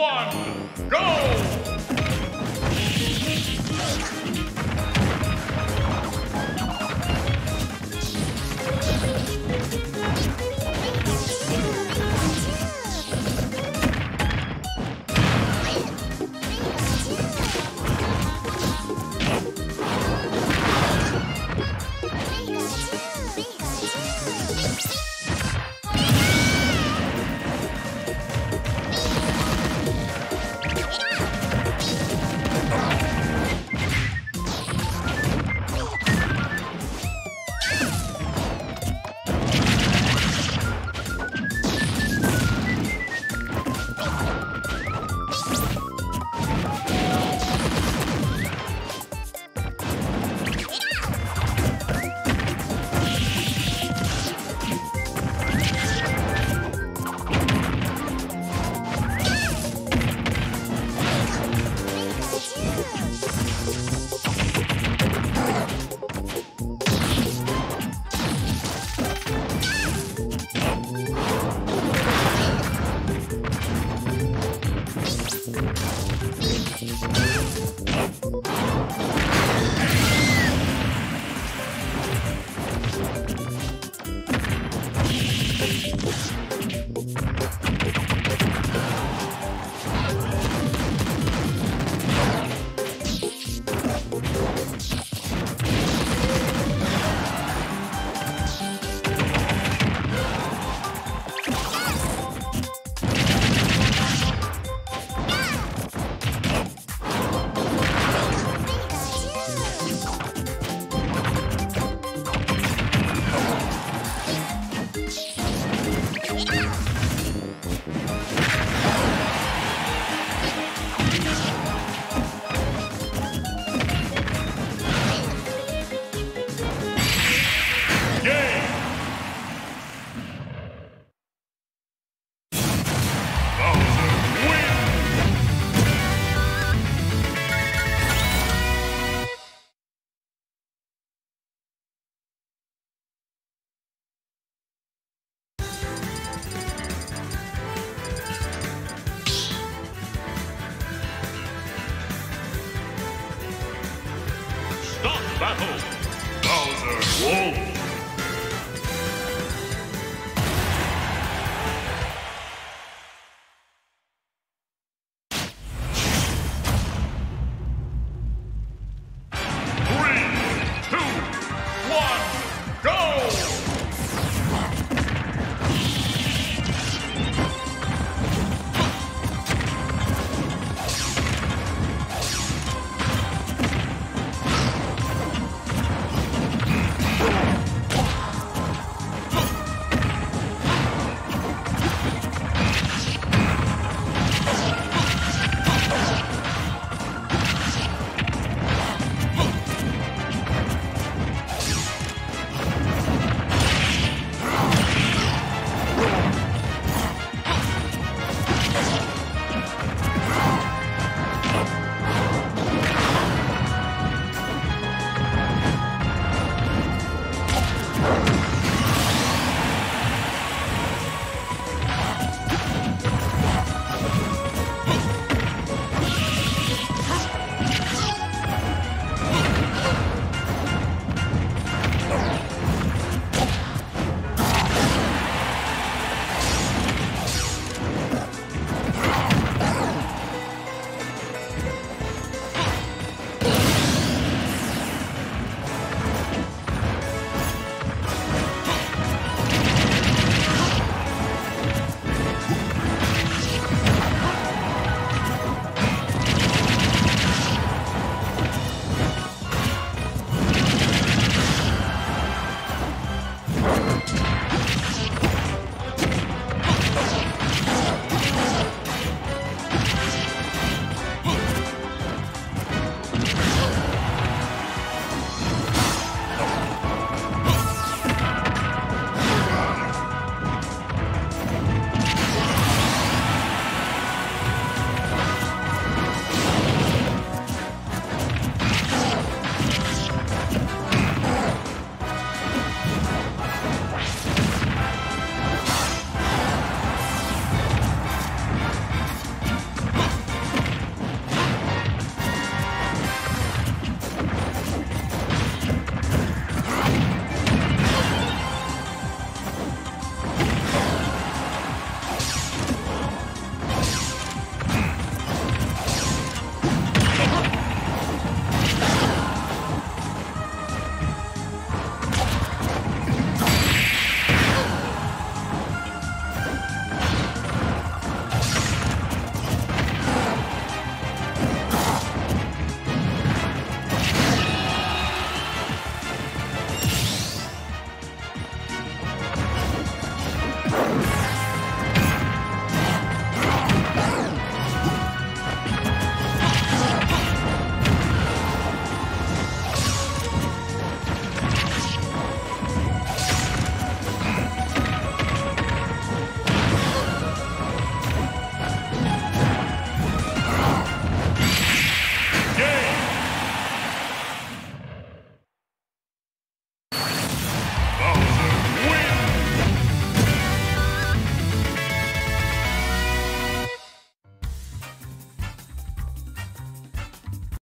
one, go! battle, Bowser Wolf.